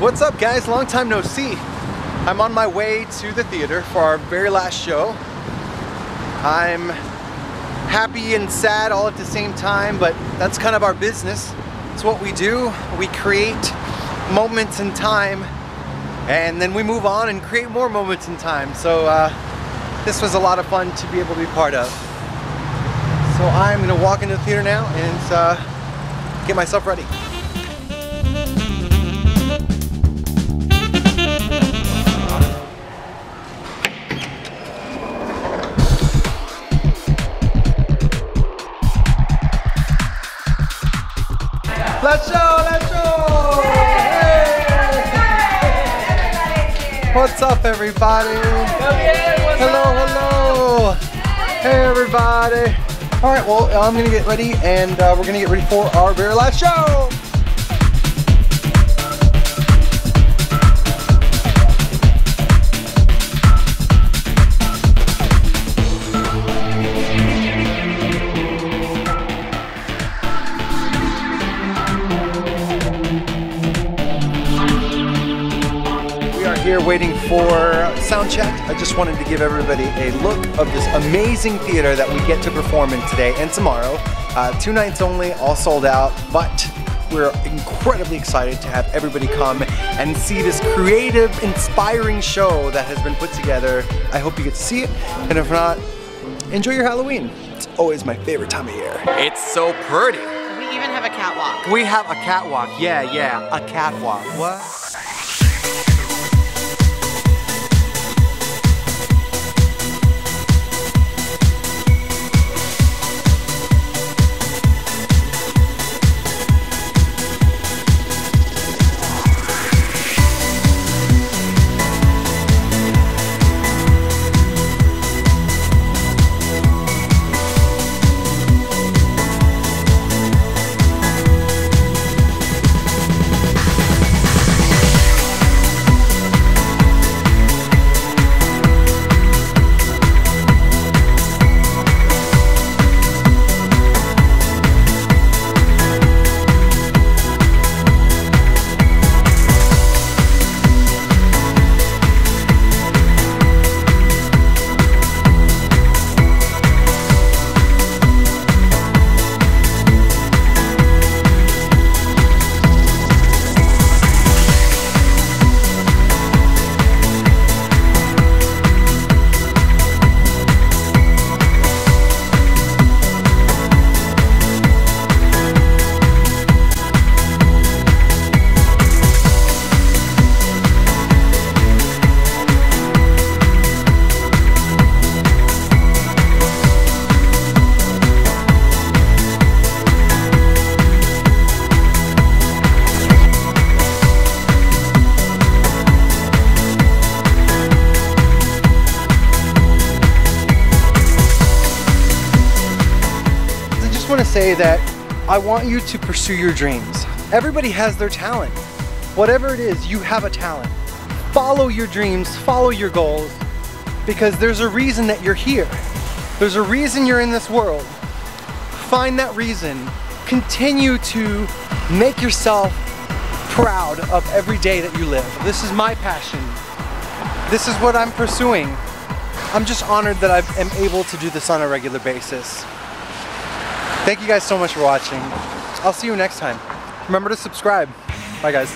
What's up guys? Long time no see. I'm on my way to the theater for our very last show. I'm happy and sad all at the same time, but that's kind of our business. It's what we do. We create moments in time and then we move on and create more moments in time. So uh, this was a lot of fun to be able to be part of. So I'm gonna walk into the theater now and uh, get myself ready. What's up, everybody? Hello, hello! Hey, everybody! All right, well, I'm gonna get ready, and uh, we're gonna get ready for our very last show. Here waiting for sound check. I just wanted to give everybody a look of this amazing theater that we get to perform in today and tomorrow. Uh, two nights only, all sold out, but we're incredibly excited to have everybody come and see this creative, inspiring show that has been put together. I hope you get to see it, and if not, enjoy your Halloween. It's always my favorite time of year. It's so pretty. We even have a catwalk. We have a catwalk. Yeah, yeah, a catwalk. What? Want to say that I want you to pursue your dreams. Everybody has their talent. Whatever it is, you have a talent. Follow your dreams, follow your goals, because there's a reason that you're here. There's a reason you're in this world. Find that reason. Continue to make yourself proud of every day that you live. This is my passion. This is what I'm pursuing. I'm just honored that I am able to do this on a regular basis. Thank you guys so much for watching. I'll see you next time. Remember to subscribe. Bye guys.